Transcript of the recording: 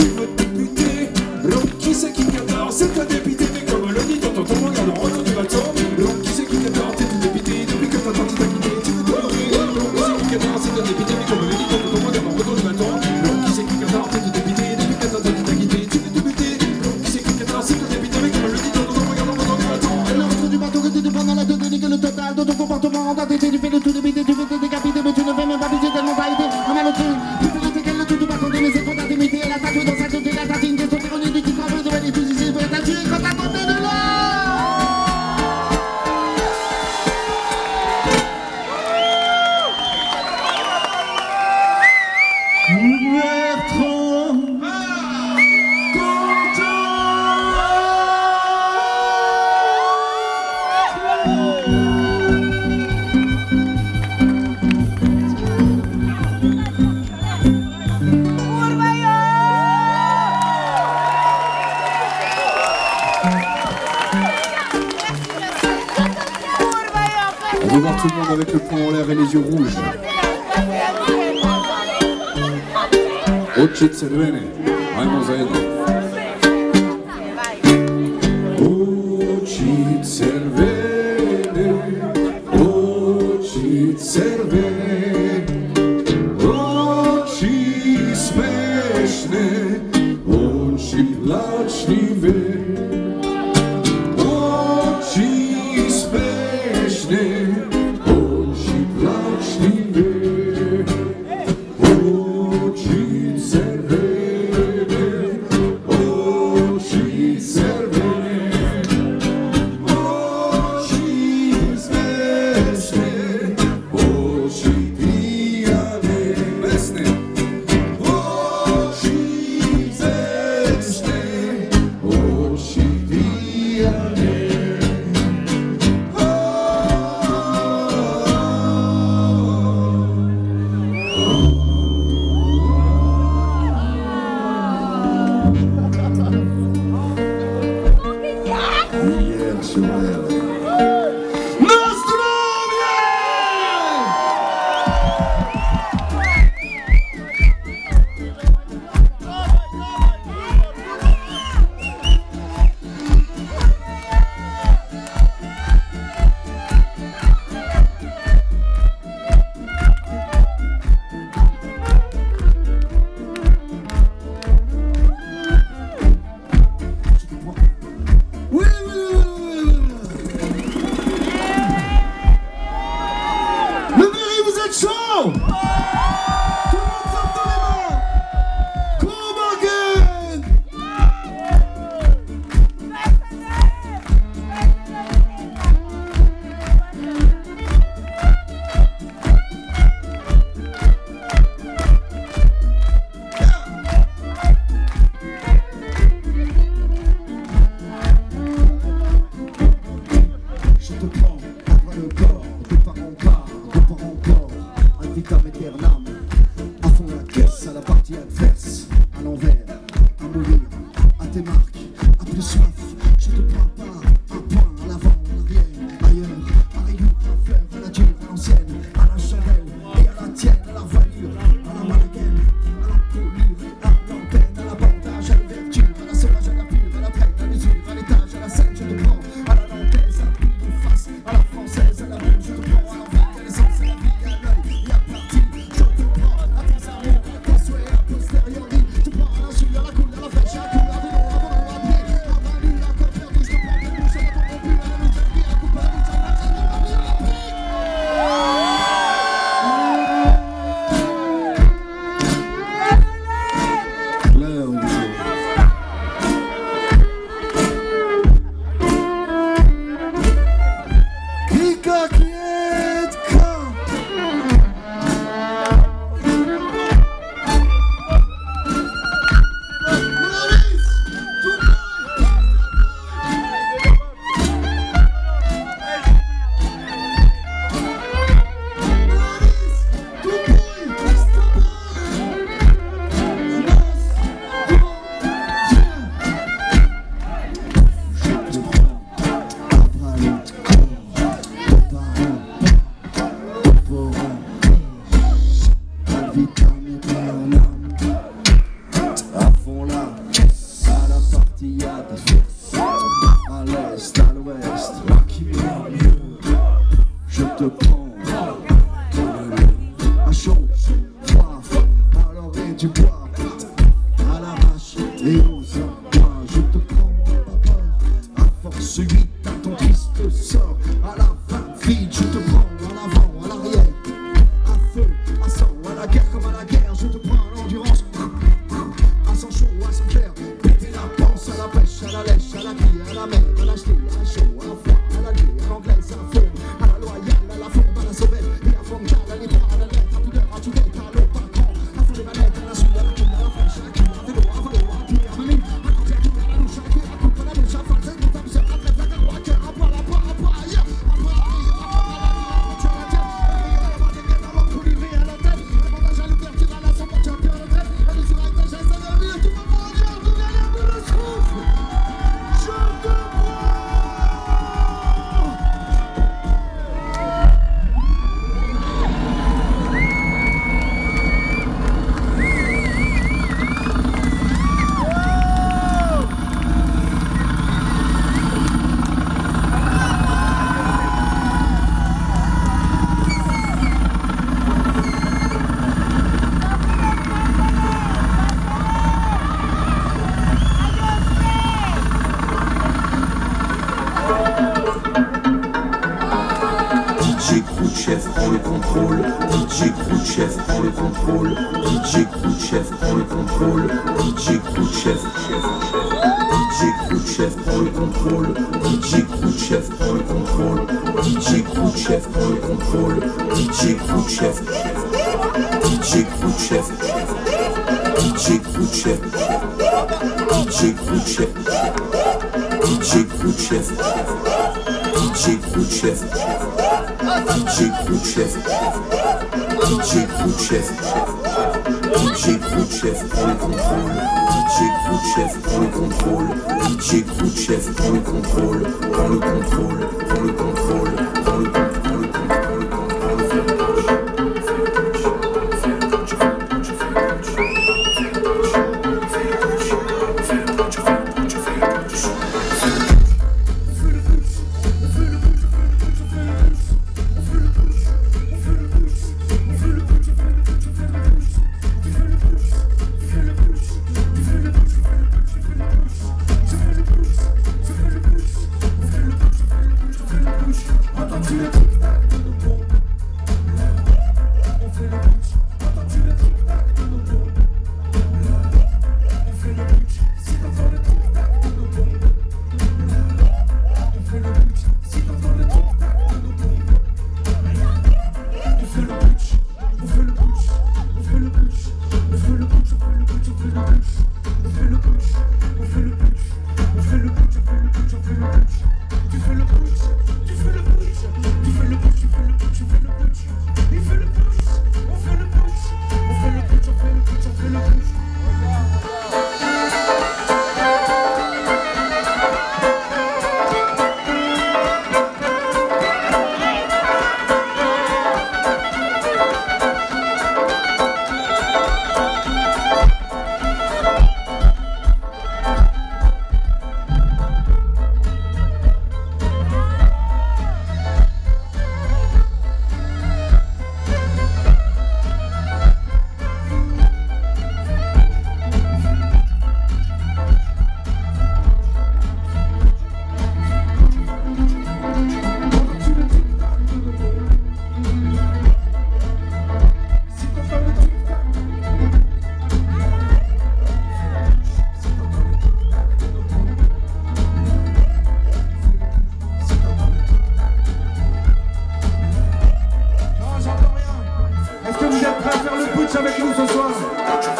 tu qui c'est qui 14 C'est toi député. poings en l'air et les yeux rouges. Očice dvene, ajmo zajedno. Oči crvene, oči crvene, oči smešne, oči plačljive, je te prends. À chaud, soif, à l'oreille du bois. DJ Khrouchtchev prend le contrôle, DJ Khrouchtchev prend le contrôle, DJ Khrouchtchev prend le contrôle, DJ Khrouchtchev, DJ Khrouchtchev prend le contrôle, DJ Khrouchtchev prend le contrôle, DJ Khrouchtchev prend le contrôle, DJ Khrouchtchev, DJ Khrouchtchev, DJ Khrouchtchev, DJ Khrouchtchev, DJ Khrouchtchev, DJ Khrouchtchev. DJ Khrouchtchev. DJ Khrouchtchev. DJ Khrouchtchev prend le contrôle. DJ Khrouchtchev prend le contrôle. DJ Khrouchtchev prend le contrôle. Prend le contrôle. Prend le contrôle. chame qui nous ce soir.